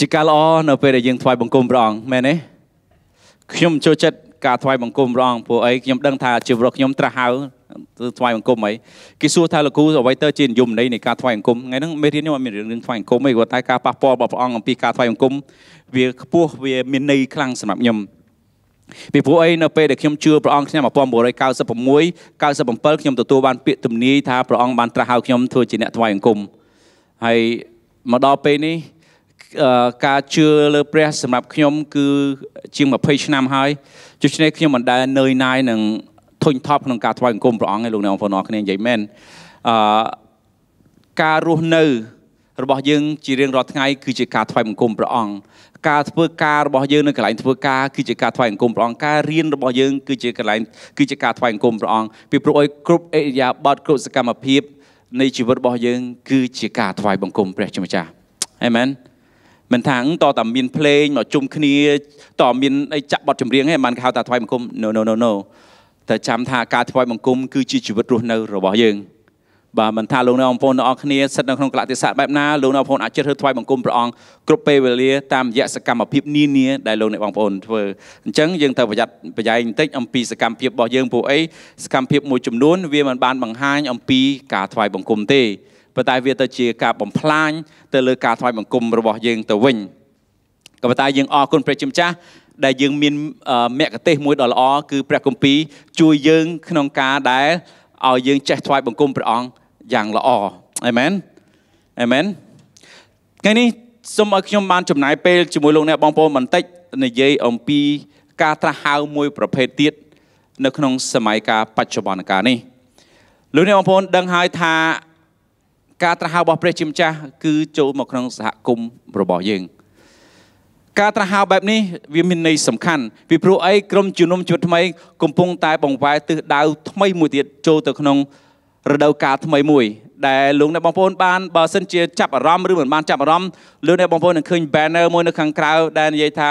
ជាការល្អនៅពេលដែលយើងថ្វាយបង្គំព្រះអង្គមែនទេខ្ញុំចូលចិត្តការថ្វាយបង្គំព្រះអង្គព្រោះអីខ្ញុំដឹងថាជីវិតខ្ញុំត្រាស់ហៅទៅថ្វាយបង្គំអីគេសួរថាលោកគ្រូអ្វីទៅជានិយមន័យនៃការថ្វាយបង្គំថ្ងៃហ្នឹងមេរៀនខ្ញុំអត់មានរឿងថ្វាយបង្គំទេគាត់តែការប៉ះពាល់របស់ព្រះអង្គអំពីការថ្វាយបង្គំវាខ្ពស់វាមានន័យខ្លាំងសម្រាប់ខ្ញុំពីព្រោះអីនៅពេលដែលខ្ញុំជឿព្រះអង្គឆ្នាំ1996 97ខ្ញុំទទួលបានពាក្យទំនាយថាព្រះអង្គបានត្រាស់ហៅខ្ញុំធ្វើជាអ្នកថ្វាយបង្គំហើយមកដល់ពេលនេះ ការជឿលើព្រះសម្រាប់ខ្ញុំ គឺជាង20ឆ្នាំហើយដូច្នេះខ្ញុំមិនដែលនឿយណាយនឹងធុញថប់ក្នុងការថ្វាយបង្គំព្រះអង្គឯលោកអ្នកបងប្អូនអរគ្នានិយាយមែនអឺការរស់នៅរបស់យើងជារៀងរាល់ថ្ងៃគឺជាការថ្វាយបង្គំព្រះអង្គការធ្វើការរបស់យើងនៅកន្លែងធ្វើការគឺជាការថ្វាយបង្គំព្រះអង្គការរៀនរបស់យើងគឺជាកន្លែងគឺជាការថ្វាយបង្គំព្រះអង្គពីព្រោះឲ្យគ្រប់អេរិយាបថគ្រប់សកម្មភាពនៃជីវិតរបស់យើងគឺជាការថ្វាយបង្គំព្រះជាម្ចាស់អាមែន មិនថាតតតែមានភ្លេងមកជុំគ្នាតមានអីចាក់បទចម្រៀងឯងបានគេហៅថាថ្វាយបង្គំ no no no no តែចាំថាការថ្វាយបង្គំគឺជាជីវិតរស់នៅរបស់យើងបាទមិនថាលោកអ្នកបងប្អូនទាំងអស់គ្នាស្ថិតនៅក្នុងកលៈទេសៈបែបណាលោកអ្នកបងប្អូនអាចចិត្តធ្វើថ្វាយបង្គំព្រះអង្គគ្រប់ពេលវេលាតាមរយៈសកម្មភាពនានាដែលលោកអ្នកបងប្អូនធ្វើអញ្ចឹងយើងត្រូវប្រយ័ត្នប្រយែងបន្តិចអំពីសកម្មភាពរបស់យើងពួកអីសកម្មភាពមួយចំនួនវាមិនបានបង្ហាញអំពីការថ្វាយបង្គំទេ ប៉ុន្តែវាទៅជាការបំផ្លាញទៅលើការថ្វាយបង្គំរបស់យើងទៅវិញក៏ប៉ុន្តែយើងអរគុណព្រះជាម្ចាស់ដែលយើងមានមគ្គទេសមួយដ៏ល្អគឺព្រះគម្ពីរជួយយើងក្នុងការដែលឲ្យយើងចេះថ្វាយបង្គំព្រះអង្គយ៉ាងល្អអេមែនអេមែនថ្ងៃនេះសូមឲ្យខ្ញុំបានចំណាយពេលជាមួយលោកអ្នកបងប្អូនបន្តិចនិយាយអំពីការត្រាស់ហៅមួយប្រភេទទៀតនៅក្នុងសម័យកាលបច្ចុប្បន្នកាលនេះលោកអ្នកបងប្អូនដឹងហើយថា ការត្រាស់ហៅរបស់ព្រះជាម្ចាស់គឺចូលមកក្នុងសហគមន៍របស់យើងការត្រាស់ហៅបែបនេះវាមានន័យសំខាន់ពីព្រោះអីក្រុមជំនុំជីវិតថ្មីកំពុងតែបង្វែរទិសដៅថ្មីមួយទៀតចូលទៅក្នុងរដូវកាលថ្មីមួយដែលលោកអ្នកបងប្អូនបានបើសិនជាចាប់អារម្មណ៍ឬមិនបានចាប់អារម្មណ៍លោកអ្នកបងប្អូននឹងឃើញ banner មួយនៅខាងក្រៅដែលនិយាយថា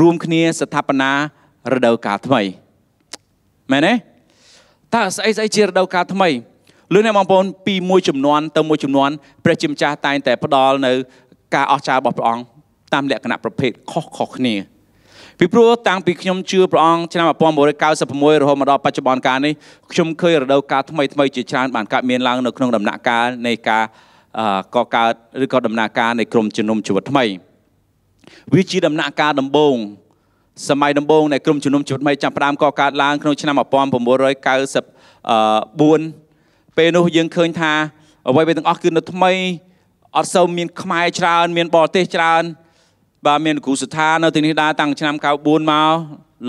រួមគ្នាស្ថាបនារដូវកាលថ្មីមែនទេតើស្អីស្អីជារដូវកាលថ្មី លោកអ្នកបងប្អូនពីមួយចំនួនទៅមួយចំនួនព្រះជាម្ចាស់តែងតែផ្ដល់នៅការអស្ចារ្យរបស់ព្រះអង្គតាមលក្ខណៈប្រភេទខុសៗគ្នាពីព្រោះតាំងពីខ្ញុំជឿព្រះអង្គឆ្នាំ1996រហូតមកដល់បច្ចុប្បន្នកាលនេះខ្ញុំឃើញរដូវកាលថ្មីថ្មីជាច្រើនបានកើតមានឡើងនៅក្នុងដំណាក់កាលនៃការកកើតឬក៏ដំណាក់កាលនៃក្រមជំនុំជីវិតថ្មីវាជាដំណាក់កាលដំបូងសម័យដំបូងនៃក្រមជំនុំជីវិតថ្មីចាប់ផ្ដើមកកើតឡើងក្នុងឆ្នាំ1994 ពេលនោះយើងឃើញថាអ្វីៗទាំងអស់គឺនៅថ្មីអត់សូវមានខ្មែរច្រើន មានបរទេសច្រើន បាទមានគ្រូសុថានៅទីនេះដែរតាំងឆ្នាំ94មក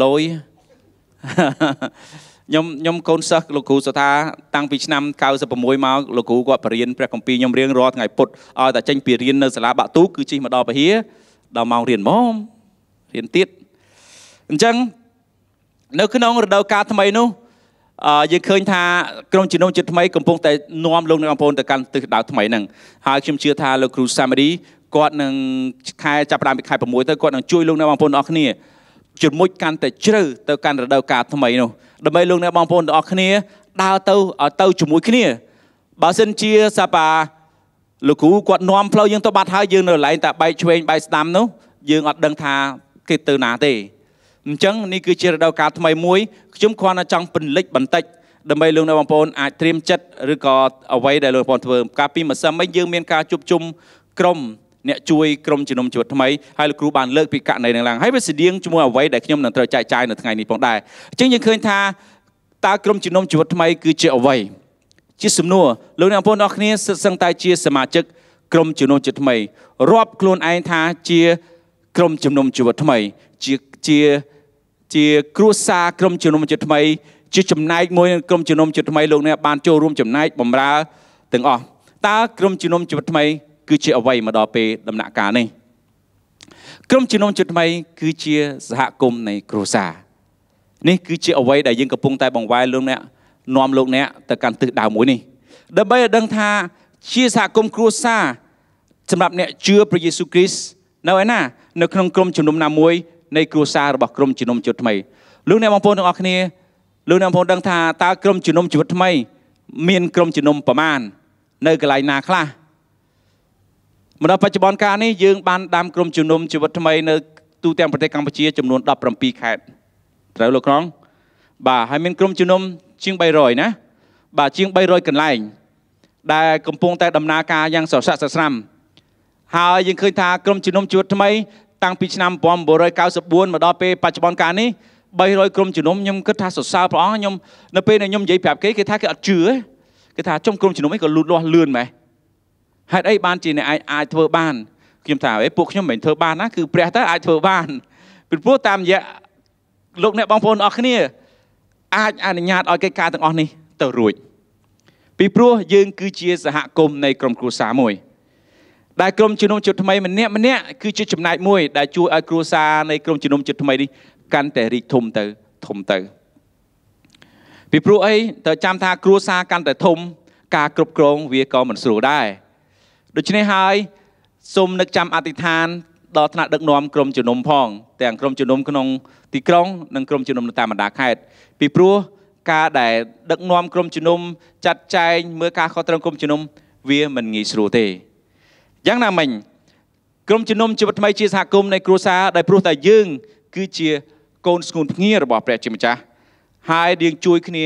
លយខ្ញុំខ្ញុំកូនសិស្សលោកគ្រូសុថាតាំងពីឆ្នាំ96មកលោកគ្រូគាត់បរៀនព្រះគម្ពីរខ្ញុំរៀងរាល់ថ្ងៃពុទ្ធឲ្យតែចេញពីរៀននៅសាលាបាក់ទូគឺជិះមកដល់ពហិយដល់ម៉ោងរៀនម៉ោងរៀនទៀតអញ្ចឹងនៅក្នុងរដូវកាលថ្មីនោះ យើងឃើញថាក្រុមជំនុំចិត្តថ្មីកំពុងតែនាំលោកអ្នកបងប្អូនទៅកាន់ទិសដៅថ្មីហ្នឹងហើយខ្ញុំជឿថាលោកគ្រូសាមារីគាត់នឹងខែចាប់ផ្ដើមពីខែ6ទៅគាត់នឹងជួយលោកអ្នកបងប្អូនទាំងអស់គ្នាជំមុជកាន់តែជ្រៅទៅកាន់រដូវកាលថ្មីនោះដើម្បីលោកអ្នកបងប្អូនទាំងអស់គ្នាដើរទៅឲ្យទៅជាមួយគ្នាបើសិនជាសាបាលោកគ្រូគាត់នាំផ្លូវយើងទៅបាត់ហើយយើងនៅកន្លែងតែបែកឆ្វេងបែកស្ដាំនោះយើងអត់ដឹងថាគេទៅណាទេ អញ្ចឹងនេះគឺជារដូវកាលថ្មីមួយខ្ញុំគ្រាន់តែចង់ពន្លិចបន្តិចដើម្បីលោកអ្នកបងប្អូនអាចត្រៀមចិត្តឬក៏អ្វីដែលលោកបងប្អូនធ្វើកាលពីម្សិលមិញយើងមានការជួបជុំក្រុមអ្នកជួយក្រុមជំនុំជីវិតថ្មីហើយលោកគ្រូបានលើកពីករណីនឹងឡើងហើយវាស្តៀងជាមួយអ្វីដែលខ្ញុំនឹងត្រូវចែកចាយនៅថ្ងៃនេះផងដែរអញ្ចឹងយើងឃើញថាតើក្រុមជំនុំជីវិតថ្មីគឺជាអ្វីជាសំណួរលោកអ្នកបងប្អូនអរគ្នាសិតសឹងតែជាសមាជិកក្រុមជំនុំជីវិតថ្មីរាប់ខ្លួនឯងថាជាក្រុមជំនុំជីវិតថ្មីជាជា ជាគ្រួសារក្រុមជំនុំជាតិថ្មីជាចំណែកមួយក្រុមជំនុំជាតិថ្មីលោកអ្នកបានចូលរួមចំណែកបម្រើទាំងអស់តើក្រុមជំនុំជាតិថ្មី គឺជាអ្វីមកដល់ពេលដំណាក់កាលនេះក្រុមជំនុំជាតិថ្មី គឺជាសហគមន៍នៃគ្រួសារនេះគឺជាអ្វីដែលយើងកំពុងតែបង្វែរលោកអ្នកនាំលោកអ្នកទៅកាន់ទិសដៅមួយនេះដើម្បីឲ្យដឹងថាជាសហគមន៍គ្រួសារសម្រាប់អ្នកជឿព្រះយេស៊ូវគ្រីស្ទនៅឯណានៅក្នុងក្រុមជំនុំណាមួយ នៃគ្រួសាររបស់ក្រុមជំនុំជីវិតថ្មីលោកអ្នកបងប្អូនទាំងអស់គ្នាលោកអ្នកបងប្អូនដឹងថាតើក្រុមជំនុំជីវិតថ្មី មានក្រុមជំនុំប្រមាណនៅកន្លែងណាខ្លះមកដល់បច្ចុប្បន្នកាលនេះយើងបានដាំក្រុមជំនុំជីវិតថ្មីនៅទូទាំងប្រទេសកម្ពុជាចំនួន17ខេត្តត្រូវលោកក្រុងបាទហើយមានក្រុមជំនុំជាង300ណាបាទជាង300កន្លែង ដែលកំពុងតែដំណើរការយ៉ាងស្រស់ស្រាយស្រាំហើយយើងឃើញថាក្រុមជំនុំជីវិតថ្មី តាំងពីឆ្នាំ1994មកដល់ពេលបច្ចុប្បន្នកាលនេះ300ក្រុមជំនុំខ្ញុំគិតថាសរសើរព្រះអង្គខ្ញុំនៅពេលដែលខ្ញុំនិយាយប្រាប់គេគេថាគេអត់ជឿគេថាចុំក្រុមជំនុំអីក៏លូតលាស់លឿនម៉េះហេតុអីបានជាអ្នកអាចអាចធ្វើបានខ្ញុំថាអេពួកខ្ញុំមិនធ្វើបានណាគឺព្រះតើអាចធ្វើបានពីព្រោះតាមរយៈលោកអ្នកបងប្អូនអស់គ្នា អាចអនុញ្ញាតឲ្យកិច្ចការទាំងអស់នេះទៅរួចពីព្រោះយើងគឺជាសហគមន៍នៃក្រុមគ្រួសារមួយ ដែលក្រុមជំនុំចិត្តថ្មីម្នាក់ម្នាក់គឺជាចំណែកមួយដែលជួយឲ្យគ្រួសារនៃក្រុមជំនុំចិត្តថ្មីនេះកាន់តែរីកធំទៅធំទៅពីព្រោះអីតើចាំថាគ្រួសារកាន់តែធំ ការគ្រប់គ្រងវាក៏មិនស្រួលដែរដូច្នេះហើយសូមនឹកចាំអធិដ្ឋានដល់ថ្នាក់ដឹកនាំក្រុមជំនុំផងទាំងក្រុមជំនុំក្នុងទីក្រុងនិងក្រុមជំនុំនៅតាមបណ្ដាខេត្តពីព្រោះការដែលដឹកនាំក្រុមជំនុំចាត់ចែងមើលការខុសត្រូវក្រុមជំនុំវាមិនងាយស្រួលទេ យ៉ាងណាមិញក្រុមជំនុំជីវិតថ្មីជាសហគមន៍នៃគ្រួសារដែលព្រោះតែយើង គឺជាកូនស្ងួនភ្ងារបស់ព្រះជាម្ចាស់ហើយយើងជួយគ្នា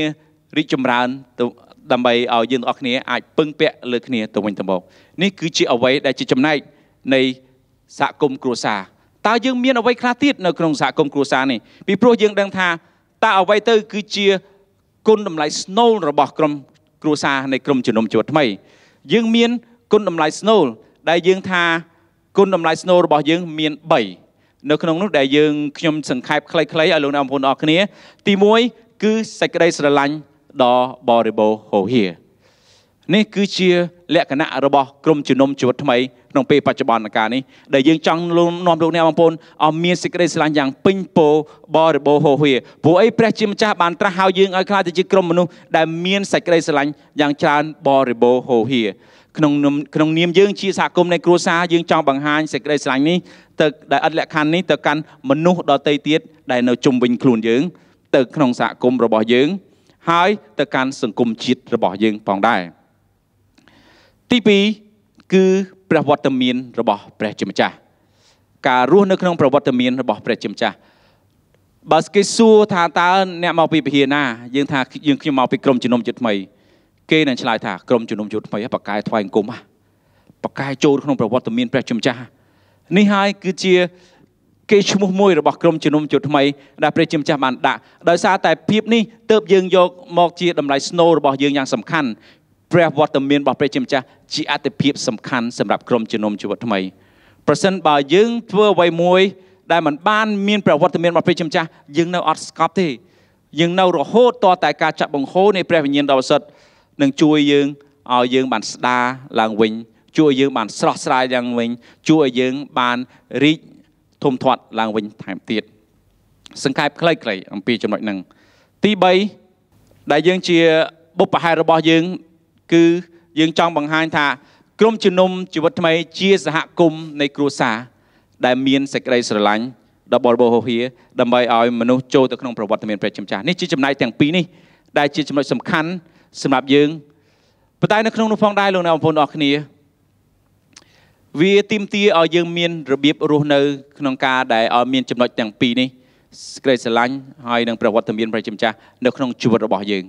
រីកចម្រើនទៅដើម្បីឲ្យយើងទាំងអស់គ្នាអាចពឹងពាក់លើគ្នាទៅវិញទៅមកនេះគឺជាអ្វីដែលជាចំណែកនៃសហគមន៍គ្រួសារតើយើងមានអ្វីខ្លះទៀតនៅក្នុងសហគមន៍គ្រួសារនេះពីព្រោះយើងដឹងថាតើអ្វីទៅគឺជាគុណតម្លៃស្នូលរបស់ក្រុមគ្រួសារនៃក្រុមជំនុំជីវិតថ្មីយើងមានគុណតម្លៃស្នូល ដែលយើងថាគុណតម្លៃស្នូលរបស់យើងមាន3នៅក្នុងនោះដែលយើងខ្ញុំសង្ខេបខ្លីៗឲ្យលោកអ្នកបងប្អូនអរគ្នា ទី1គឺសេចក្តីស្រឡាញ់ដ៏បរិបូរណ៍ហូរហៀនេះគឺជាលក្ខណៈរបស់ក្រុមជំនុំជីវិតថ្មីក្នុងពេលបច្ចុប្បន្នកាលនេះដែលយើងចង់នាំលោកអ្នកបងប្អូនឲ្យមានសេចក្តីស្រឡាញ់យ៉ាងពេញពោបរិបូរណ៍ហូរហៀព្រោះអីព្រះជាម្ចាស់បានត្រាស់ឲ្យយើងឲ្យខ្លាចទៅជាក្រុមមនុស្សដែលមានសេចក្តីស្រឡាញ់យ៉ាងច្រើនបរិបូរណ៍ហូរហៀ ក្នុងក្នុងនាមយើងជាសហគមន៍នៃគ្រួសារយើងចង់បង្ហាញសេចក្តីស្រឡាញ់នេះទៅដែលអត់លក្ខខណ្ឌនេះទៅកាន់មនុស្សដទៃទៀតដែលនៅជុំវិញខ្លួនយើង ទៅក្នុងសហគមន៍របស់យើង ហើយទៅកាន់សង្គមជាតិរបស់យើងផងដែរទី2គឺព្រះវត្តមានរបស់ព្រះជាម្ចាស់ការរស់នៅក្នុងព្រះវត្តមានរបស់ព្រះជាម្ចាស់បើគេសួរថាតើអ្នកមកពីពហិណាយើងថាយើងខ្ញុំមកពីក្រុមជំនុំចិត្តថ្មី គេនឹងឆ្លើយថាក្រុមជំនុំចិត្តថ្មីបកកែថ្វាយអង្គមបកកែចូលក្នុងប្រវត្តិមានព្រះជាម្ចាស់នេះហើយគឺជាគេឈ្មោះមួយរបស់ក្រុមជំនុំជុតថ្មីដែលព្រះជាម្ចាស់បានដាក់ដោយសារតែភាពនេះទើបយើងយកមកជាតម្លៃស្នូលរបស់យើងយ៉ាងសំខាន់ព្រះវត្តមានរបស់ព្រះជាម្ចាស់ជាអតិភិបសំខាន់សម្រាប់ក្រុមជំនុំជីវិតថ្មីប្រសិនបើយើងធ្វើអ្វីមួយដែលมันបានមានព្រះវត្តមានរបស់ព្រះជាម្ចាស់យើងនៅអត់ស្កប់ទេយើងនៅរហូតតតែការចាក់បង្ហូរនៃព្រះវិញ្ញាណដ៏ពិសិដ្ឋ នឹងជួយយើងឲ្យយើងបានស្ដារឡើងវិញ ជួយឲ្យយើងបានស្រស់ស្រាយឡើងវិញ ជួយឲ្យយើងបានរីកធំធាត់ឡើងវិញថែមទៀតសង្ខេបខ្លីៗអំពីចំណុចហ្នឹងទី3ដែលយើងជាបុព្វហេតុរបស់យើង គឺយើងចង់បង្ហាញថា ក្រុមជំនុំជីវិតថ្មីជាសហគមន៍នៃគ្រួសារដែលមានសេចក្តីស្រឡាញ់ដល់បរិបូរហោហៀដើម្បីឲ្យមនុស្សចូលទៅក្នុងប្រវត្តិមានព្រះជាម្ចាស់នេះជាចំណែកទាំងពីរនេះដែលជាចំណុចសំខាន់ សម្រាប់យើងប៉ុន្តែនៅក្នុងនោះផងដែរលោកអ្នកបងប្អូនអរគ្នាវាទីមទាឲ្យយើងមានរបៀបរស់នៅក្នុងការដែលឲ្យមានចំណុចទាំងពីរនេះសេចក្តីស្រឡាញ់ហើយនឹងប្រវត្តិមានព្រះជាម្ចាស់នៅក្នុងជីវិតរបស់យើង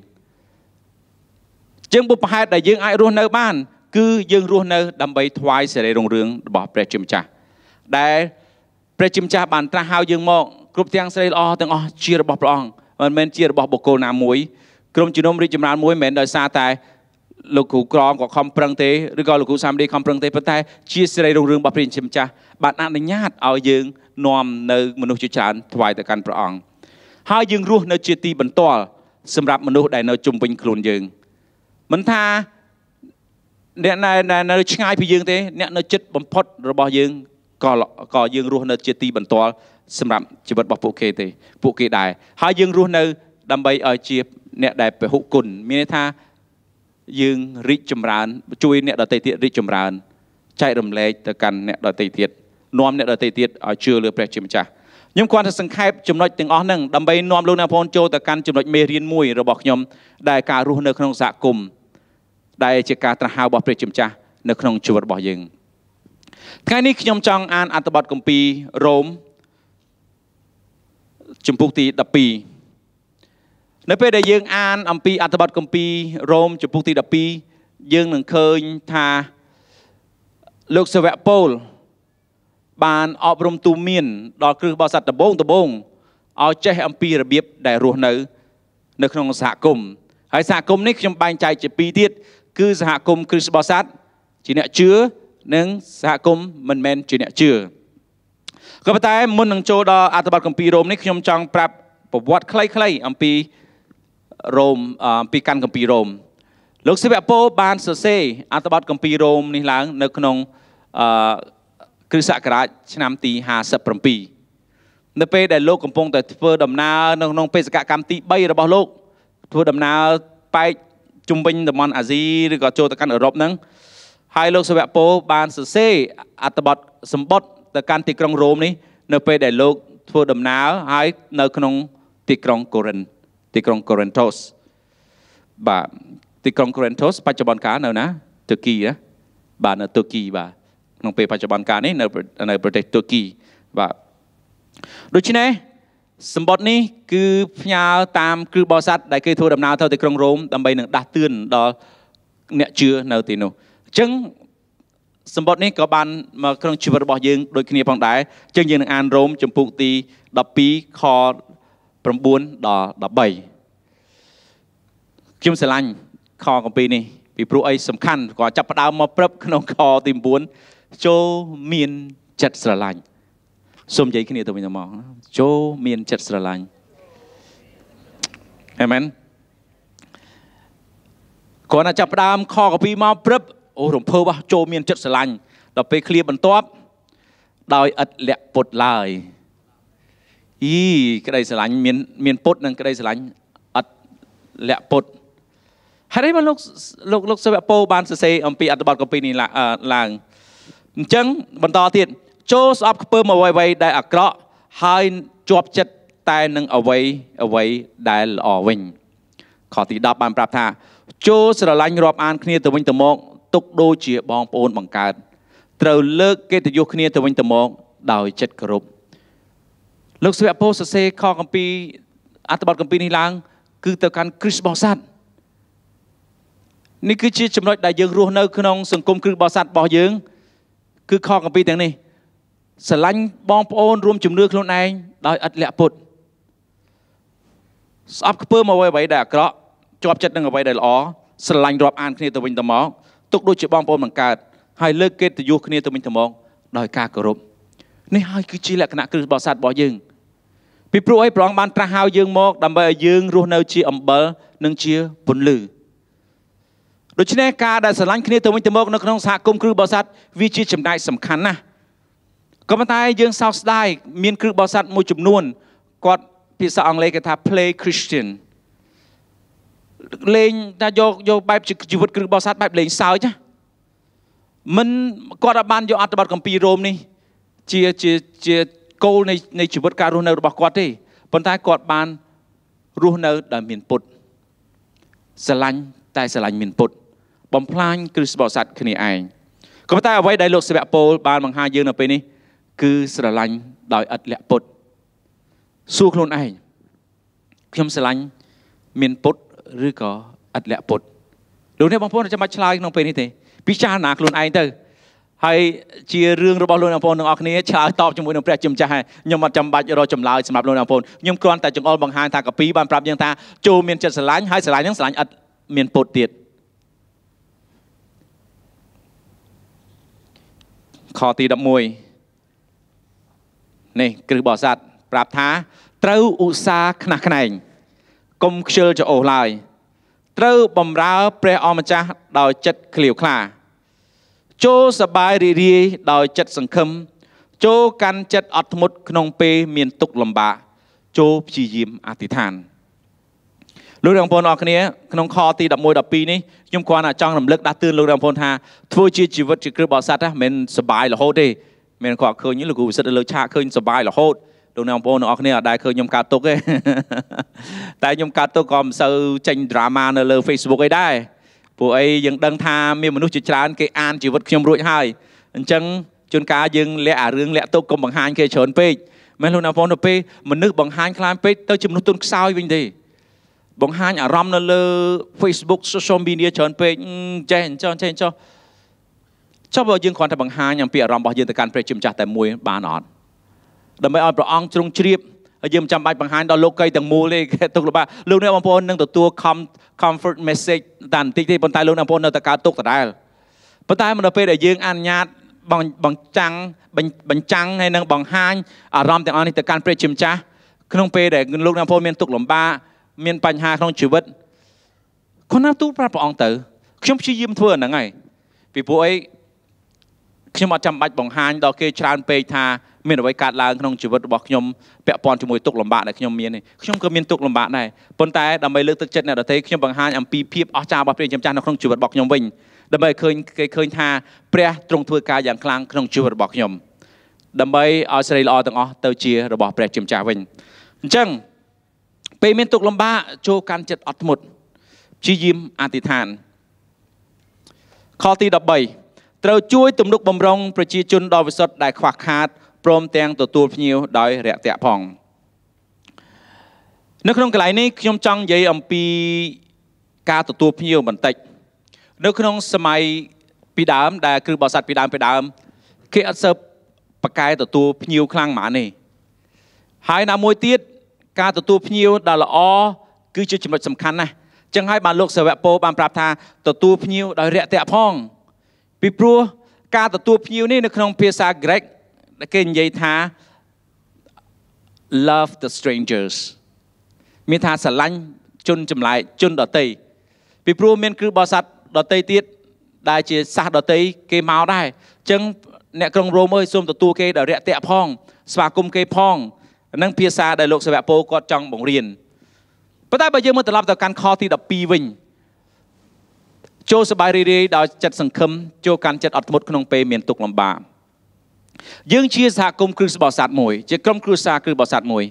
ជាងបុព្វហេតុដែលយើងអាចរស់នៅបាន គឺយើងរស់នៅ ដើម្បីថ្វាយសេរីរុងរឿងរបស់ព្រះជាម្ចាស់ដែលព្រះជាម្ចាស់បានត្រាស់ហៅយើងមកគ្រប់ទាំងសេរីល្អទាំងអស់ជារបស់ព្រះអង្គមិនមែនជារបស់បុគ្គលណាមួយ ក្រុមជំនុំរីកចម្រើនមួយមិនមែនដោយសារតែលោកគ្រូក្រមក៏ខំប្រឹងទេឬក៏លោកគ្រូសាមឌីខំប្រឹងទេប៉ុន្តែជាសេរីរុងរឿងរបស់ព្រះជាម្ចាស់បានអនុញ្ញាតឲ្យយើងនាំនៅមនុស្សជាច្រើនថ្វាយទៅកាន់ព្រះអង្គហើយយើងរស់នៅជាទីបន្ទាល់សម្រាប់មនុស្សដែលនៅជុំវិញខ្លួនយើងមិនថាអ្នកដែលនៅឆ្ងាយពីយើងទេអ្នកនៅចិត្តបំផុតរបស់យើងក៏ក៏យើងរស់នៅជាទីបន្ទាល់សម្រាប់ជីវិតរបស់ពួកគេទេពួកគេដែរហើយយើងរស់នៅដើម្បីឲ្យជា អ្នកដែលពហុគុណមានន័យថាយើងរីកចម្រើន ជួយអ្នកដទៃទៀតរីកចម្រើនចែករំលែកទៅកាន់អ្នកដទៃទៀតនាំអ្នកដទៃទៀតឲ្យជឿលើព្រះជាម្ចាស់ខ្ញុំគ្រាន់តែសង្ខេបចំណុចទាំងអស់ហ្នឹងដើម្បីនាំលោកអ្នកបងប្អូនចូលទៅកាន់ចំណុចមេរៀនមួយរបស់ខ្ញុំដែលការរស់នៅក្នុងសហគមន៍ដែលជាការត្រាស់ហៅរបស់ព្រះជាម្ចាស់នៅក្នុងជីវិតរបស់យើងថ្ងៃនេះខ្ញុំចង់អានអត្ថបទគម្ពីររ៉ូមជំពូកទី12 នៅពេលដែលយើងអានអំពីអត្ថបទគម្ពីររ៉ូមជំពូកទី12យើងនឹងឃើញថាលោកសាវកប៉ូលបានអប់រំទូមាន ដល់គ្រឹះបរិស័ទដំបងដំបងឲ្យចេះអំពីរបៀបដែលរស់នៅ នៅក្នុងសហគមន៍ហើយសហគមន៍នេះខ្ញុំបែងចែកជាពីរទៀតគឺសហគមន៍គ្រឹះបរិស័ទជាអ្នកជឿនិងសហគមន៍មិនមែនជាអ្នកជឿក៏ប៉ុន្តែមុននឹងចូលដល់អត្ថបទគម្ពីររ៉ូមនេះខ្ញុំចង់ប្រាប់ប្រវត្តិខ្លីៗអំពី រ៉ូមអំពីកាន់គម្ពីររ៉ូមលោកសិវៈពោបានសរសេរអត្ថបទគម្ពីររ៉ូមនេះឡើង នៅក្នុងអឺគ្រិស្តសករាជឆ្នាំទី57នៅពេលដែលលោកកំពុងតែធ្វើដំណើរនៅក្នុងបេសកកម្មទី3របស់លោក ធ្វើដំណើរបែកជុំវិញតំបន់អាស៊ីឬក៏ចូលទៅកាន់អឺរ៉ុបហ្នឹងហើយលោកសាវកពោបានសរសេរអត្ថបទសម្បត្តិទៅកាន់ទីក្រុងរ៉ូមនេះ នៅពេលដែលលោកធ្វើដំណើរហើយនៅក្នុងទីក្រុងកូរិន ទីក្រុងកូរិនថូសបាទទីក្រុងកូរិនថូសបច្ចុប្បន្នកាលនៅណាទូគីណាបាទនៅទូគីបាទក្នុងពេលបច្ចុប្បន្នកាលនេះនៅនៅប្រទេសទូគីបាទដូច្នេះសម្បត្តិនេះគឺផ្ញើតាមគ្រឹះបរិស័ទដែលគេធ្វើដំណើរទៅទីក្រុងរ៉ូមដើម្បីនឹងដាស់តឿនដល់អ្នកជឿនៅទីនោះអញ្ចឹងសម្បត្តិនេះក៏បានមកក្នុងជីវិតរបស់យើងដូចគ្នាផងដែរអញ្ចឹងយើងនឹងអានរ៉ូមចំពុកទី12ខ 9ដល់13ខ្ញុំស្រឡាញ់ខកំពីនេះពីព្រោះអីសំខាន់ក៏ចាប់ផ្ដើមមកព្រឹបក្នុងខទី9ចូលមានចិត្តស្រឡាញ់សូមនិយាយគ្នាទៅវិញទៅមកចូលមានចិត្តស្រឡាញ់អាមែនគាត់ណាចាប់ផ្ដើមខកពីមកព្រឹបអូរំភើបចូលមានចិត្តស្រឡាញ់ដល់ពេលឃ្លៀបន្ទាប់ដោយឥតលាក់ពុតឡើយ អីក្តីស្រឡាញ់មានមានពុតនិងក្តីស្រឡាញ់ឥតលាក់ពុតហើយបានលោកលោកលោកសិវៈពោបានសរសេរអំពីអត្ថបទកពីនេះឡើងអញ្ចឹងបន្តទៀតចូលស្អប់ខ្ពើមអ្វីអ្វីដែលអាក្រក់ហើយជាប់ចិត្តតែនឹងអ្វីអ្វីដែលល្អវិញខទី10បានប្រាប់ថាចូលស្រឡាញ់រាប់អានគ្នាទៅវិញទៅមកទុកដូចជាបងប្អូនបង្កើតត្រូវលើកកិត្តិយសគ្នាទៅវិញទៅមកដោយចិត្តគោរព លោកស្វៈពោសរសេរខកម្ពីអត្ថបទកម្ពីនេះឡើង គឺទៅកាន់គ្រិស្តបរិស័ទនេះគឺជាចំណុចដែលយើងរស់នៅក្នុងសង្គមគ្រិស្តបរិស័ទរបស់យើង គឺខកម្ពីទាំងនេះស្រឡាញ់បងប្អូនរួមជំនឿខ្លួនឯងដោយឥតលាក់ពុតស្អប់ខ្ពើមអ្វីអ្វីដែលអាក្រក់ជាប់ចិត្តនឹងអ្វីដែលល្អស្រឡាញ់រាប់អានគ្នាទៅវិញទៅមកទុកដូចជាបងប្អូនបង្កើតហើយលើកកិត្តិយសគ្នាទៅវិញទៅមកដោយការគោរពនេះហើយគឺជាលក្ខណៈគ្រឹះបរិស័ទរបស់យើង ពីព្រោះអីព្រះអង្គបានត្រាស់ហៅយើងមកដើម្បីឲ្យយើងរស់នៅជាអំបិលនិងជាពន្លឺដូច្នេះការដែលស្រឡាញ់គ្នាទៅវិញទៅមកនៅក្នុងសហគមន៍គ្រឹះបរិស័ទវាជាចំណែកសំខាន់ណាស់ក៏ប៉ុន្តែយើងសោកស្ដាយមានគ្រឹះបរិស័ទមួយចំនួនគាត់ភាសាអង់គ្លេសគេថា play Christian លេងថាយកយកបែបជីវិតគ្រឹះបរិស័ទបែបលេងសើចណាមិនគាត់អាចបានយកអត្ថបទកម្ពីរ៉ូមនេះជាជាជា គោលនៃនៃជីវិតការរស់នៅរបស់គាត់ទេប៉ុន្តែគាត់បានរស់នៅដោយមានពុទ្ធស្រឡាញ់តែស្រឡាញ់មានពុទ្ធបំផ្លាញគ្រឹះបរិស័ទគ្នាឯងក៏ប៉ុន្តែអ្វីដែលលោកសាវកពោលបានបង្ហាញយើងនៅពេលនេះគឺស្រឡាញ់ដោយឥតលាក់ពុទ្ធសួរខ្លួនឯងខ្ញុំស្រឡាញ់មានពុទ្ធឬក៏ឥតលាក់ពុទ្ធលោកអ្នកបងប្អូនចាំបាច់ឆ្លើយក្នុងពេលនេះទេពិចារណាខ្លួនឯងទៅ ហើយជារឿងរបស់លោកអ្នកបងប្អូនទាំងអស់គ្នាឆ្លើយតបជាមួយនឹងព្រះជាម្ចាស់ហើយខ្ញុំអត់ចាំបាច់រកចម្លើយសម្រាប់លោកអ្នកបងប្អូនខ្ញុំគ្រាន់តែចង្អុលបង្ហាញថាកាពីបានប្រាប់យើងថាចូលមានចិត្តស្រឡាញ់ហើយស្រឡាញ់ហ្នឹងស្រឡាញ់ឥតមានពុតទៀតខទី11នេះគ្រឹះបរិស័ទប្រាប់ថាត្រូវឧស្សាហ៍ខ្នះខ្នែងកុំខ្ជិលច្រអូសឡើយត្រូវបំរើព្រះអម្ចាស់ដោយចិត្តឃ្លាវខ្លា ចូលសបាយរីរាយដោយចិត្តសង្ឃឹមចូលកាន់ចិត្តអត់ធ្មត់ក្នុងពេលមានទុក្ខលំបាកចូលព្យាយាមអធិដ្ឋានលោកបងប្អូនអរគ្នាក្នុងខទី11 12នេះខ្ញុំគ្រាន់តែចង់រំលឹកដាស់តឿនលោកបងប្អូនថាធ្វើជាជីវិតជាគ្រឹះបរិស័ទណាមិនសបាយរហូតទេមិនគាត់ឃើញលោកគ្រូវិសិទ្ធលើឆាកឃើញសបាយរហូតលោកអ្នកបងប្អូនទាំងអស់គ្នាអត់ដែលឃើញខ្ញុំកើតទុកទេតែខ្ញុំកើតទុកក៏មិនសូវចេញ drama នៅលើ Facebook អីដែរ ព្រោះអីយើងដឹងថាមានមនុស្សជាច្រើនគេអានជីវិតខ្ញុំរួចហើយអញ្ចឹងជួនកាលយើងលាក់អារឿងលាក់ទុកកុំបង្ហាញគេច្រើនពេកមែនលោកណាបងទៅពេលមនុស្សបង្ហាញខ្លាំងពេកទៅជាមនុស្សទុនខ្សោយវិញទេបង្ហាញអារម្មណ៍នៅលើ Facebook social media ច្រើនពេកចេះអញ្ចឹងចេះអញ្ចឹងចុះបើយើងគ្រាន់តែបង្ហាញអំពីអារម្មណ៍របស់យើងទៅកាន់ព្រះជាម្ចាស់តែមួយបានអត់ដើម្បីឲ្យព្រះអង្គទ្រង់ជ្រាប ហើយយើងមិនចាំបាច់បង្ហាញដល់លោកីទាំងមូលទេគេទុកលបាលោកអ្នកបងប្អូននឹងទទួល comfort message តែបន្តិចទេប៉ុន្តែលោកអ្នកបងប្អូននៅតែកើតទុកដដែលប៉ុន្តែនៅពេលដែលយើងអនុញ្ញាតបង្ចាំងបញ្ចាំងហើយនឹងបង្ហាញអារម្មណ៍ទាំងអស់នេះទៅកាន់ព្រះជាម្ចាស់ក្នុងពេលដែលលោកអ្នកបងប្អូនមានទុកលំបាកមានបញ្ហាក្នុងជីវិតគាត់ណាទូលប្រាប់ព្រះអង្គទៅខ្ញុំព្យាយាមធ្វើអាហ្នឹងហើយពីព្រោះអីខ្ញុំអត់ចាំបាច់បង្ហាញដល់គេច្រើនពេកថា មានអ្វីកើតឡើងក្នុងជីវិតរបស់ខ្ញុំពាក់ព័ន្ធជាមួយទុកលំបាកដែលខ្ញុំមានខ្ញុំក៏មានទុកលំបាកដែរប៉ុន្តែដើម្បីលើកទឹកចិត្តអ្នកដទៃខ្ញុំបង្ហាញអំពីភាពអស្ចារ្យរបស់ព្រះជាម្ចាស់នៅក្នុងជីវិតរបស់ខ្ញុំវិញដើម្បីឃើញគេឃើញថាព្រះទ្រង់ធ្វើការយ៉ាងខ្លាំងក្នុងជីវិតរបស់ខ្ញុំដើម្បីឲ្យស្រីល្អទាំងអស់ទៅជារបស់ព្រះជាម្ចាស់វិញអញ្ចឹងពេលមានទុកលំបាកចូលកាន់ចិត្តអត់ធ្មត់ព្យាយាមអធិដ្ឋានខទី13ត្រូវជួយទំនុកបំរុងប្រជាជនដ៏វិសុទ្ធដែលខ្វះខាត ព្រមទាំងទទួលភ្ញៀវដោយរាក់ទាក់ផងនៅក្នុងកន្លែងនេះខ្ញុំចង់និយាយអំពីការទទួលភ្ញៀវបន្តិចនៅក្នុងសម័យពីដើមដែលគ្រឹះបោះសัตว์ពីដើមពីដើមគេអត់សើបបកែទទួលភ្ញៀវខ្លាំងហ្មងនេះហើយណាមួយទៀតការទទួលភ្ញៀវដ៏ល្អគឺជាចំណុចសំខាន់ណាស់ចឹងហើយបានលោកសាវកពោបានប្រាប់ថាទទួលភ្ញៀវដោយរាក់ទាក់ផងពីព្រោះការទទួលភ្ញៀវនេះនៅក្នុងភាសាក្រិក គេនិយាយថា love the strangers មានថាស្រឡាញ់ជនចម្លែកជនដតីពីព្រោះមានគ្រឹះបរិស័ទដតីទៀតដែលជាសាសដតីគេមកដែរអញ្ចឹងអ្នកក្រុងរ៉ូមអើយសូមទទួលគេដោយរាក់ទាក់ផង ស្វាគមន៍គេផងនឹងភាសាដែលលោកសាវកពោគាត់ចង់បង្រៀនប៉ុន្តែបើយើងមើលត្រឡប់ទៅកាន់ខទី12វិញចូលសบายរីរាយដោយចិត្តសង្ឃឹមចូលកាន់ចិត្តអត់ធ្មត់ក្នុងពេលមានទុក្ខលំបាក យើងជាសហគមន៍គ្រឹះបរិស័ទមួយជាក្រុមគ្រួសារគ្រឹះបរិស័ទមួយ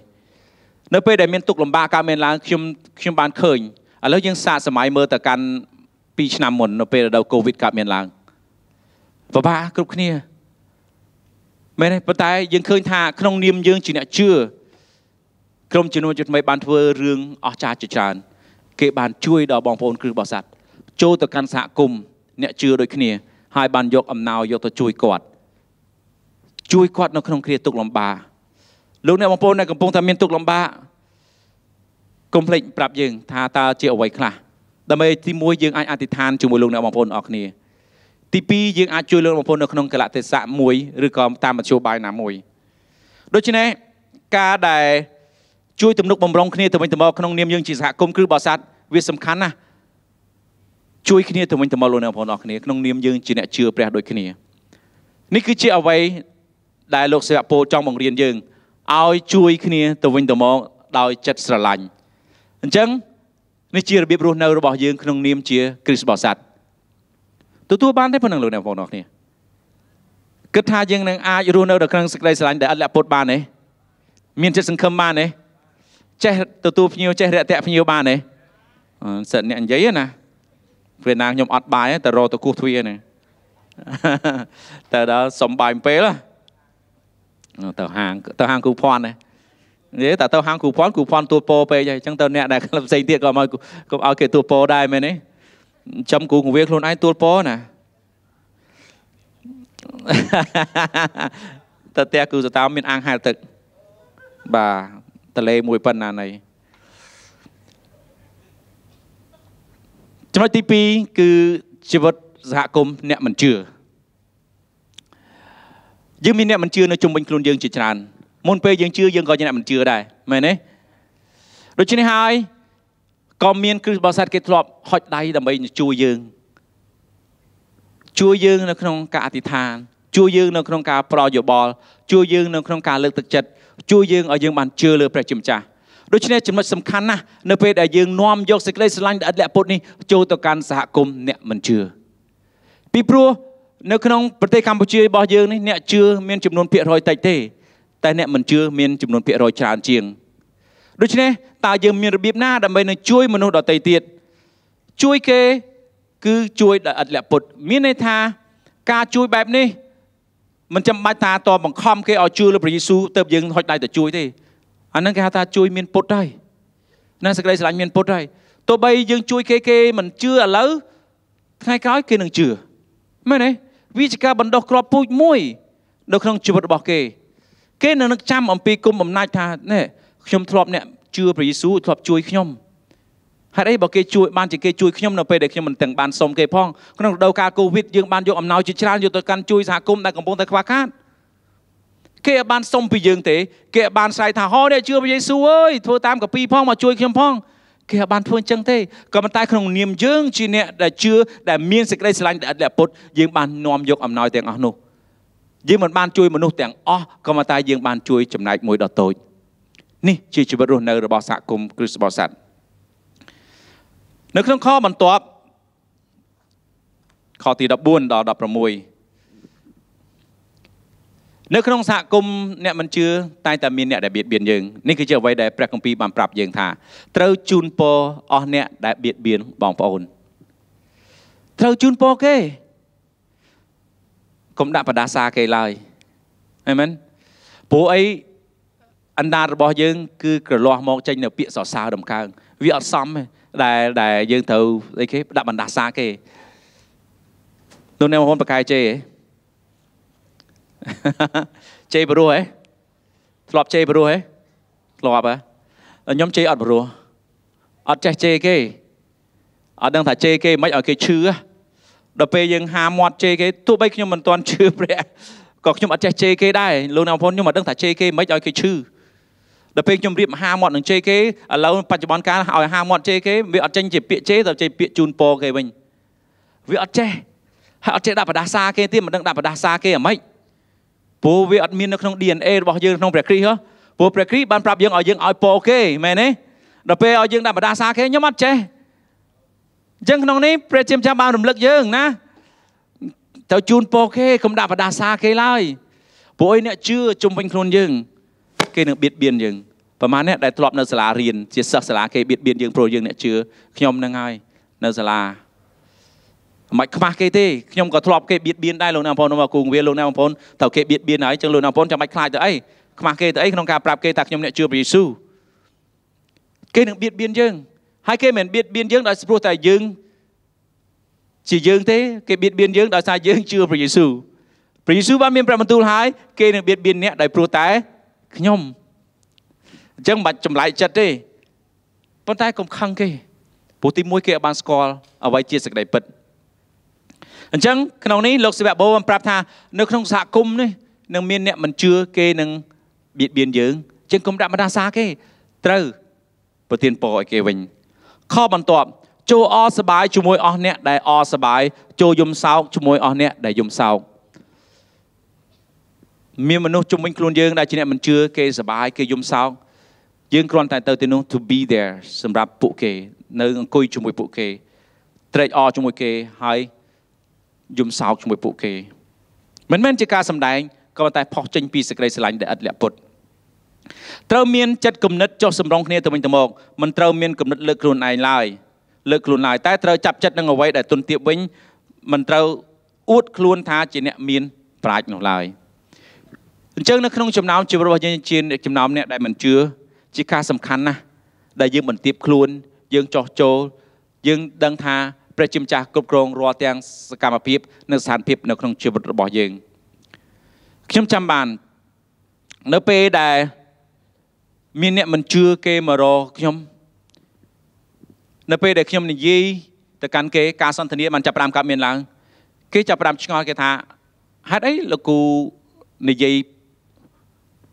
នៅពេលដែលមានទុក្ខលំបាកកើតមានឡើងខ្ញុំខ្ញុំបានឃើញឥឡូវយើងសាកសម័យមើលទៅកាន់2ឆ្នាំមុននៅពេលរដូវកូវីដកើតមានឡើងពិបាកគ្រប់គ្នាមែនទេប៉ុន្តែយើងឃើញថាក្នុងនាមយើងជាអ្នកជឿក្រុមជំនុំជិតថ្មីបានធ្វើរឿងអស្ចារ្យជាច្រើនគេបានជួយដល់បងប្អូនគ្រឹះបរិស័ទចូលទៅកាន់សហគមន៍អ្នកជឿដូចគ្នាហើយបានយកអំណោយយកទៅជួយគាត់ ជួយគាត់នៅក្នុងគ្រាទុក្ខលំបាកលោកអ្នកបងប្អូនដែលកំពុងតែមានទុក្ខលំបាកកុំភ្លេចប្រាប់យើងថាតើជាអ្វីខ្លះដើម្បីទី1យើងអាចអធិដ្ឋានជាមួយលោកអ្នកបងប្អូនអរគ្នាទី2យើងអាចជួយលោកបងប្អូននៅក្នុងកលៈទេសៈមួយឬក៏តាមមធ្យោបាយណាមួយដូច្នេះការដែលជួយទំនុកបំរុងគ្នាទៅវិញទៅមកក្នុងនាមយើងជាសហគមន៍គ្រឹះបរិស័ទវាសំខាន់ណាស់ជួយគ្នាទៅវិញទៅមកលោកអ្នកបងប្អូនអរគ្នាក្នុងនាមយើងជាអ្នកជឿព្រះដូចគ្នានេះគឺជាអ្វី ដែលលោកសេវពោចង់បង្រៀនយើងឲ្យជួយគ្នាទៅវិញទៅមកដោយចិត្តស្រឡាញ់អញ្ចឹងនេះជារបៀបរស់នៅរបស់យើងក្នុងនាមជាគ្រិស្តបរិស័ទទទួលបានទេប៉ុណ្ណឹងលោកអ្នកបងប្អូនគ្នាគិតថាយើងនឹងអាចរស់នៅដល់ក្នុងសេចក្តីស្រឡាញ់ដែលអត់លាក់ពុតបានទេមានចិត្តសង្ឃឹមបានទេចេះទទួលភ្ញៀវចេះរាក់ទាក់ភ្ញៀវបានទេសិតអ្នកនិយាយណាពេលណាខ្ញុំអត់បាយតែរកទៅគោះទ្វារណាតែដល់សំបាយពេល ទៅហាងទៅហាងគូភ័ណ្ឌណានិយាយតែទៅហាងគូភ័ណ្ឌគូភ័ណ្ឌទួពោពេកហើយអញ្ចឹងទៅអ្នកដែលផ្សេងទៀតក៏មកក៏ឲ្យគេទួពោដែរមែនទេចាំគូកងវាខ្លួនឯងទួលពោណាតើផ្ទះគឺសតាមមានអាងហែលទឹកបាទតលេមួយប៉ុណ្ណាណីចំណុចទី2គឺជីវិតសហគមន៍អ្នកមិនជឿ យើងមានអ្នកមិនជឿនៅជុំវិញខ្លួនយើងជាច្រើនមុនពេលយើងជឿយើងក៏ជាអ្នកមិនជឿដែរមែនទេដូច្នេះហើយក៏មានគ្រឹះបរិស័ទគេធ្លាប់ហុចដៃដើម្បីជួយយើងជួយយើងនៅក្នុងការអធិដ្ឋានជួយយើងនៅក្នុងការប្រយោបល់ជួយយើងនៅក្នុងការលើកទឹកចិត្តជួយយើងឲ្យយើងបានជឿលើព្រះជាម្ចាស់ដូច្នេះចំណុចសំខាន់ណាស់នៅពេលដែលយើងនាំយកសេចក្តីស្រឡាញ់ដែលអត់លាក់ពុតនេះចូលទៅកាន់សហគមន៍អ្នកមិនជឿពីព្រោះ នៅក្នុងប្រទេសកម្ពុជារបស់យើងនេះអ្នកជឿមានចំនួនភាគរយតិចទេ តែអ្នកមិនជឿមានចំនួនភាគរយច្រើនជាងដូច្នេះតើយើងមានរបៀបណាដើម្បីនឹងជួយមនុស្សដទៃទៀតជួយគេ គឺជួយដល់ឥតលៈពុតមានន័យថាការជួយបែបនេះមិនចាំបាច់ថាតបង្ខំគេឲ្យជឿលើព្រះយេស៊ូវទៅយើងហុចដៃទៅជួយទេអាហ្នឹងគេហៅថាជួយមានពុតហើយណាសេចក្តីស្រឡាញ់មានពុតហើយទោះបីយើងជួយគេគេមិនជឿឥឡូវថ្ងៃក្រោយគេនឹងជឿមែនទេ វាជាការបណ្ដោះគ្រាប់ពូជមួយ នៅក្នុងជីវិតរបស់គេ គេនឹងនឹកចាំអំពីគុំអំណាចថានេះខ្ញុំធ្លាប់អ្នកជឿព្រះយេស៊ូវធ្លាប់ជួយខ្ញុំហេតុអីបើគេជួយបានជាគេជួយខ្ញុំនៅពេលដែលខ្ញុំមិនទាំងបានសុំគេផងក្នុងរដូវកាលកូវីដយើងបានយកអំណោយជាច្រើនយកទៅកាន់ជួយសហគមន៍ដែលកំពុងតែខ្វះខាតគេអាចបានសុំពីយើងទេ គេអាចបានស្រែកថាហោអ្នកជឿព្រះយេស៊ូវអើយធ្វើតាមកពីផងមកជួយខ្ញុំផង គេអាចបានធ្វើអញ្ចឹងទេក៏ប៉ុន្តែក្នុងនាមយើងជាអ្នកដែលជឿដែលមានសេចក្តីស្រឡាញ់ដែលឥតលះពុតយើងបាននាំយកអំណោយទាំងអស់នោះយើងមិនបានជួយមនុស្សទាំងអស់ក៏ប៉ុន្តែយើងបានជួយចំណែកមួយដ៏តូចនេះជាជីវិតរស់នៅរបស់សហគមន៍គ្រិស្តបរិស័ទនៅក្នុងខបន្ទាប់ខទី14ដល់16 នៅក្នុងសហគមន៍អ្នកមិនជឿតែតែមានអ្នកដែលបៀតបៀនយើងនេះគឺជាអ្វីដែលព្រះគម្ពីរបានប្រាប់យើងថាត្រូវជូនពរអស់អ្នកដែលបៀតបៀនបងប្អូនត្រូវជូនពរគេកុំដាក់បដាសាគេឡើយអេមែនព្រោះអីអណ្ដាតរបស់យើង គឺក្រលាស់មកចេញនៅពាក្យសរសើរដំកើងវាអត់សមទេដែលដែលយើងត្រូវអីគេដាក់បណ្ដាសាគេនោះអ្នកបងប្អូនបកាយជេ ជេបរោះហ៎ធ្លាប់ជេបរោះហ៎ធ្លាប់ហ៎ខ្ញុំជេអត់បរោះអត់ចេះជេគេអត់ដឹងថាជេគេមិនឲ្យគេឈឺដល់ពេលយើងហាមាត់ជេគេទោះបីខ្ញុំមិនទាន់ជឿព្រះក៏ខ្ញុំអត់ចេះជេគេដែរលោកអ្នកបងប្អូនខ្ញុំអត់ដឹងថាជេគេមិនឲ្យគេឈឺដល់ពេលខ្ញុំរៀបមហាមាត់នឹងជេគេឥឡូវបច្ចុប្បន្នកាលឲ្យហាមាត់ជេគេវាអត់ចេញជាពាក្យជេតែចេញពាក្យជូនពរគេវិញវាអត់ចេះហើយអត់ចេះដាក់បដាសាគេទៀតមិនដឹងដាក់បដាសាគេអាម៉េច ព្រោះវាអត់មាននៅក្នុង DNA របស់យើងក្នុងព្រះគ្រីស្ទហ៎ព្រោះព្រះគ្រីស្ទបានប្រាប់យើងឲ្យយើងឲ្យពរគេមែនទេដល់ពេលឲ្យយើងដាក់បដាសាគេខ្ញុំអត់ចេះអញ្ចឹងក្នុងនេះព្រះជាម្ចាស់បានរំលឹកយើងណាទៅជូនពរគេកុំដាក់បដាសាគេឡើយព្រោះអីអ្នកជឿជុំវិញខ្លួនយើង គេនឹងបៀតបៀនយើងប្រហែលអ្នកដែលធ្លាប់នៅសាលារៀនជាសិស្សសាលាគេបៀតបៀនយើងព្រោះយើងអ្នកជឿខ្ញុំនឹងហើយនៅសាលា មិនខ្មាស់គេទេខ្ញុំក៏ធ្លាប់គេបៀតបៀនដែរលោកអ្នកបងប្អូនមកគូងវាលោកអ្នកបងប្អូនត្រូវគេបៀតបៀនហើយចឹងលោកអ្នកបងប្អូនចាំបាច់ខ្លាចទៅអីខ្មាស់គេទៅអីក្នុងការប្រាប់គេថាខ្ញុំអ្នកជឿព្រះយេស៊ូវគេនឹងបៀតបៀនយើងហើយគេមិនបៀតបៀនយើងដោយព្រោះតែយើងជាយើងទេគេបៀតបៀនយើងដោយសារយើងជឿព្រះយេស៊ូវព្រះយេស៊ូវបានមានព្រះបន្ទូលហើយគេនឹងបៀតបៀនអ្នកដោយព្រោះតែខ្ញុំអញ្ចឹងមិនបាច់ចម្លែកចិត្តទេប៉ុន្តែកុំខឹងគេព្រោះទីមួយគេអាចបានស្គាល់អ្វីជាសេចក្តីពិត អញ្ចឹងក្នុងនេះលោកសិវៈបូបានប្រាប់ថានៅក្នុងសហគមន៍នេះនឹងមានអ្នកមិនជឿគេនឹងបៀតបៀនយើងអញ្ចឹងកុំដាក់បណ្ដាសាគេត្រូវប្រទានពរឲ្យគេវិញខបន្ទាប់ចូលអសបាយជាមួយអស់អ្នកដែលអសបាយចូលយំសោកជាមួយអស់អ្នកដែលយំសោកមានមនុស្សជំនាញខ្លួនយើងដែលជាអ្នកមិនជឿគេសបាយគេយំសោកយើងគ្រាន់តែទៅទីនោះ to be there សម្រាប់ពួកគេ នៅអង្គុយជាមួយពួកគេត្រេកអរជាមួយគេហើយ យំសោកជាមួយពួកគេមិនមែនជាការសម្ដែងក៏តែផុសចេញពីសេចក្តីស្រឡាញ់ដែលឥតលះពុតត្រូវមានចិត្តគំនិតចុះសម្រុងគ្នាទៅវិញទៅមកមិនត្រូវមានគំនិតលើកខ្លួនឯងឡើយលើកខ្លួនឡើយតែត្រូវចាប់ចិត្តនឹងអ្វីដែលទុនទាបវិញមិនត្រូវអួតខ្លួនថាជាអ្នកមានប្រាជ្ញនោះឡើយអញ្ចឹងនៅក្នុងចំណោមជីវិតរបស់យើងជាចំណោមអ្នកដែលមិនជឿជាការសំខាន់ណាស់ដែលយើងបន្ទាបខ្លួនយើងចោះចូលយើងដឹងថា ព្រះជាម្ចាស់គ្រប់គ្រងរាល់ទាំងសកម្មភាពនិងស្ថានភាពនៅក្នុងជីវិតរបស់យើងខ្ញុំចាំបាននៅពេលដែលមានអ្នកមិនជឿគេមករកខ្ញុំនៅពេលដែលខ្ញុំនិយាយទៅកាន់គេការសន្ទនាបានចាប់ផ្ដើមកើតមានឡើងគេចាប់ផ្ដើមឆ្ងល់គេថាហេតុអីលោកគូនិយាយ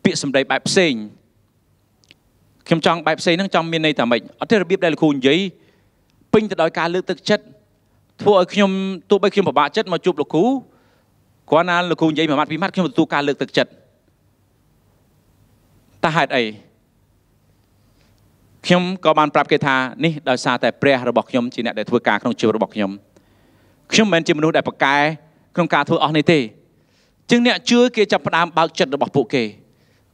ពាក្យសម្ដីបែបផ្សេងខ្ញុំចង់បែបផ្សេងហ្នឹងចង់មានន័យថាម៉េចអត់ទេរបៀបដែលលោកគ្រូនិយាយ ពេញទៅដោយការលើកទឹកចិត្តធ្វើឲ្យខ្ញុំទោះបីខ្ញុំពិបាកចិត្តមកជួបលោកគ្រូគ្រាន់តែលោកគ្រូនិយាយមួយម៉ាត់ពីរម៉ាត់ខ្ញុំទទួលការលើកទឹកចិត្តតើហេតុអីខ្ញុំក៏បានប្រាប់គេថានេះដោយសារតែព្រះរបស់ខ្ញុំជាអ្នកដែលធ្វើការក្នុងជីវិតរបស់ខ្ញុំខ្ញុំមិនមែនជាមនុស្សដែលប្រកែក្នុងការធ្វើអស់នេះទេជាងអ្នកជឿគេចាប់ផ្ដើមបើកចិត្តរបស់ពួកគេ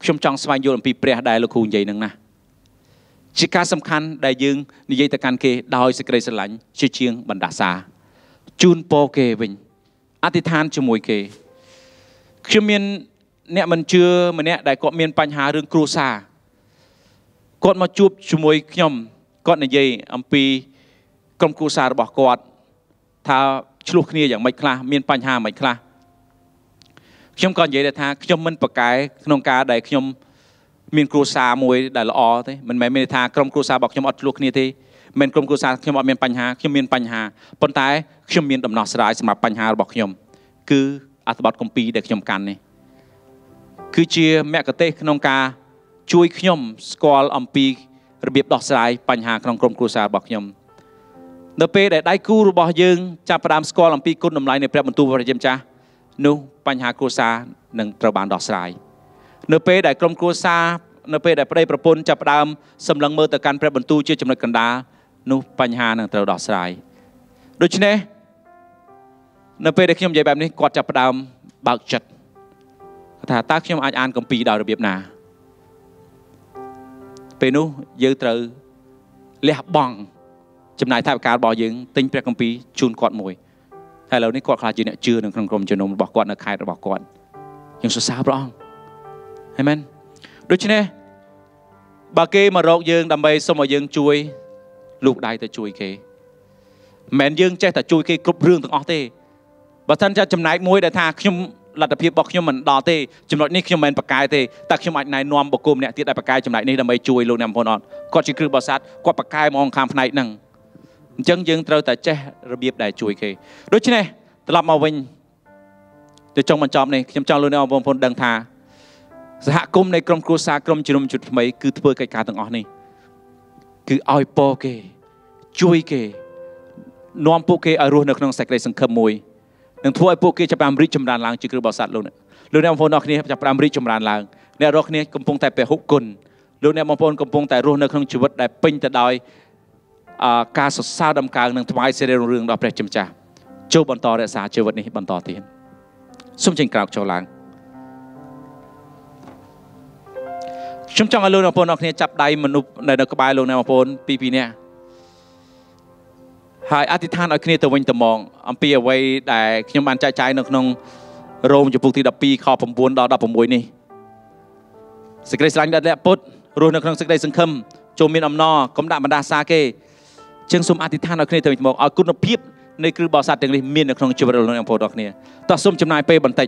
ខ្ញុំចង់ស្វែងយល់អំពីព្រះដែលលោកគ្រូនិយាយនឹងណា ជាការសំខាន់ដែលយើងនិយាយទៅកាន់គេដោយសេចក្តីស្រឡាញ់ជាជាងបណ្ដាសាជូនពរគេវិញអធិដ្ឋានជាមួយគេខ្ញុំមានអ្នកមិនជឿម្នាក់ដែលគាត់មានបញ្ហារឿងគ្រួសារគាត់មកជួបជាមួយខ្ញុំគាត់និយាយអំពីក្រុមគ្រួសាររបស់គាត់ថាឆ្លោះគ្នាយ៉ាងម៉េចខ្លះមានបញ្ហាយ៉ាងម៉េចខ្លះខ្ញុំក៏និយាយដែរថាខ្ញុំមិនប្រកែក្នុងការដែលខ្ញុំ មានគ្រួសារមួយដែលល្អទេមិនមែនមានថាក្រុមគ្រួសាររបស់ខ្ញុំអត់ឆ្លោះគ្នាទេមិនក្រុមគ្រួសារខ្ញុំអត់មានបញ្ហាខ្ញុំមានបញ្ហាប៉ុន្តែខ្ញុំមានដំណោះស្រាយសម្រាប់បញ្ហារបស់ខ្ញុំគឺអត្ថបទគម្ពីរដែលខ្ញុំកាន់នេះគឺជាមគ្គទេសក្នុងការជួយខ្ញុំស្គាល់អំពីរបៀបដោះស្រាយបញ្ហាក្នុងក្រុមគ្រួសាររបស់ខ្ញុំនៅពេលដែលដៃគូរបស់យើងចាប់ផ្ដើមស្គាល់អំពីគុណតម្លៃនៃព្រះបន្ទូលព្រះយមចាស់នោះបញ្ហាគ្រួសារនឹងត្រូវបានដោះស្រាយ នៅពេលដែលក្រុមគ្រួសារនៅពេលដែលប្តីប្រពន្ធចាប់ផ្ដើមសម្លឹងមើលទៅកាន់ព្រះបន្ទូលជាចំណុចកណ្ដាលនោះបញ្ហានឹងត្រូវដោះស្រាយដូច្នេះនៅពេលដែលខ្ញុំនិយាយបែបនេះគាត់ចាប់ផ្ដើមបើកចិត្តថាតើខ្ញុំអាចអានកម្ពីដោយរបៀបណាពេលនោះយើងត្រូវលះបង់ចំណាយថវិការបស់យើងទិញព្រះគម្ពីរជូនគាត់មួយហើយឥឡូវនេះគាត់ខ្លាចជាអ្នកជឿនៅក្នុងក្រុមជំនុំរបស់គាត់នៅខេត្តរបស់គាត់យើងសរសើរព្រះអង្គ អាមែនដូច្នេះបើគេមករកយើងដើម្បីសុំឲ្យយើងជួយលូកដៃទៅជួយគេមិនមែនយើងចេះតែជួយគេគ្រប់រឿងទាំងអស់ទេបើសិនជាចំណែកមួយដែលថាខ្ញុំលទ្ធភាពរបស់ខ្ញុំមិនដល់ទេចំណុចនេះខ្ញុំមិនប្រកែទេតែខ្ញុំអាចណែនាំបុគ្គលម្នាក់ទៀតដែលប្រកែចំណែកនេះដើម្បីជួយលោកអ្នកបងប្អូនអត់គាត់ជាគ្រឹះបរិស័ទគាត់ប្រកែហ្មងខាងផ្នែកហ្នឹងអញ្ចឹងយើងត្រូវតែចេះរបៀបដែលជួយគេដូច្នេះត្រឡប់មកវិញទៅចុងបញ្ចប់នេះខ្ញុំចង់លោកអ្នកបងប្អូនដឹងថា សហគមន៍នៃក្រុមគ្រួសារក្រុមជំនុំជុតថ្មីគឺធ្វើកិច្ចការទាំងអស់នេះគឺឲ្យពរគេជួយគេនាំពួកគេឲ្យរស់នៅក្នុងសេចក្តីសង្ឃឹមមួយនឹងធ្វើឲ្យពួកគេចាប់ផ្ដើមរីកចម្រើនឡើងជាគ្រឹះបរិស័ទលោកអ្នកលោកអ្នកបងប្អូនអរគ្នាចាប់ផ្ដើមរីកចម្រើនឡើងអ្នករស់គ្នាកំពុងតែពហុគុណលោកអ្នកបងប្អូនកំពុងតែរស់នៅក្នុងជីវិតដែលពេញទៅដោយការសរសើរដំកើងនិងថ្វាយសេរីរុងរឿងដល់ព្រះជាម្ចាស់ចូលបន្តរក្សាជីវិតនេះបន្តទៀតសូមចេញក្រោកចូលឡើង ខ្ញុំចង់ឲ្យលោកអ្នកបងប្អូនអរគ្នាចាប់ដៃមនុស្សនៅនៅក្បែរលោកអ្នកបងប្អូនពីរពីរនាក់ហើយអធិដ្ឋានឲ្យគ្នាទៅវិញទៅមកអំពីអ្វីដែលខ្ញុំបានចែកចាយនៅក្នុងរ៉ូមចំពុកទី12ខ9ដល់16នេះសេចក្តីស្រឡាញ់ដល់អ្នកពុទ្ធរស់នៅក្នុងសេចក្តីសង្ឃឹមចូលមានអំណរកុំដាក់បណ្ដាសាគេជាងសូមអធិដ្ឋានឲ្យគ្នាទៅវិញទៅមកឲ្យគុណភាពនៃគ្រឹះបរិស័ទទាំងនេះមាននៅក្នុងជីវិតរបស់អ្នកបងប្អូនគ្នាតោះសូមចំណាយពេលបន្តិច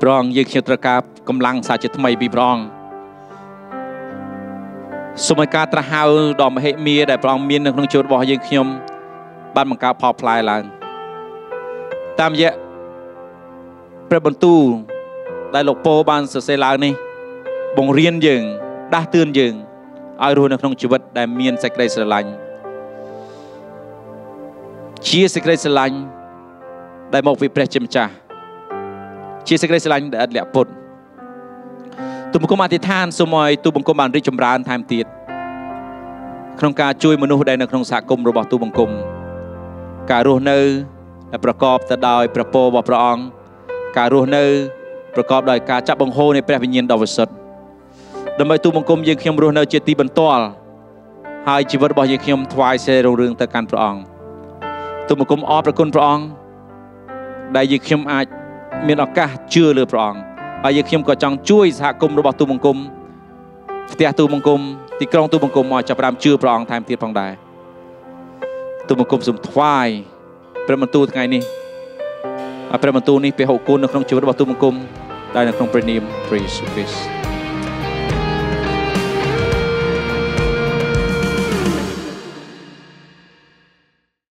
ព្រះអង្គយើងខ្ញុំត្រូវការកម្លាំងសាជាថ្មីពីព្រះអង្គសូមឲ្យការត្រាស់ហៅដ៏មហិមាដែលព្រះអង្គមាននៅក្នុងជីវិតរបស់យើងខ្ញុំបានបង្កើតផលផ្លែឡើងតាមរយៈព្រះបន្ទូលដែលលោកពោបានសរសេរឡើងនេះ បង្រៀនយើង ដាស់តឿនយើងឲ្យរស់នៅក្នុងជីវិតដែលមានសេចក្តីស្រឡាញ់ជាសេចក្តីស្រឡាញ់ដែលមកពីព្រះជាម្ចាស់ ជាសេចក្តីស្រឡាញ់ដែលឥតលាក់ពុតទូបង្គំអធិដ្ឋានសូមឲ្យទូបង្គំបានរីកចម្រើនថែមទៀតក្នុងការជួយមនុស្សដែលនៅក្នុងសហគមន៍របស់ទូបង្គំការរស់នៅដែលប្រកបទៅដោយព្រះពររបស់ព្រះអង្គការរស់នៅប្រកបដោយការចាប់បង្ហូរនៃព្រះវិញ្ញាណដ៏វិសុទ្ធដើម្បីទូបង្គំយើងខ្ញុំរស់នៅជាទីបន្ទាល់ហើយជីវិតរបស់យើងខ្ញុំថ្វាយសេរីរុងរឿងទៅកាន់ព្រះអង្គទូបង្គំអរព្រគុណព្រះអង្គដែលយើងខ្ញុំអាច មានឱកាសជឿលើព្រះអង្គហើយយើងខ្ញុំក៏ចង់ជួយសហគមន៍របស់ទូបង្គំផ្ទះទូបង្គំទីក្រុងទូបង្គំមកចាប់ផ្ដើមជឿព្រះអង្គថែមទៀតផងដែរទូបង្គំសូមថ្វាយព្រះបន្ទូលថ្ងៃនេះហើយព្រះបន្ទូលនេះពហុគុណនៅក្នុងជីវិតរបស់ទូបង្គំដែលនៅក្នុងព្រះនាមព្រះយេស៊ូវគ្រីស្ទ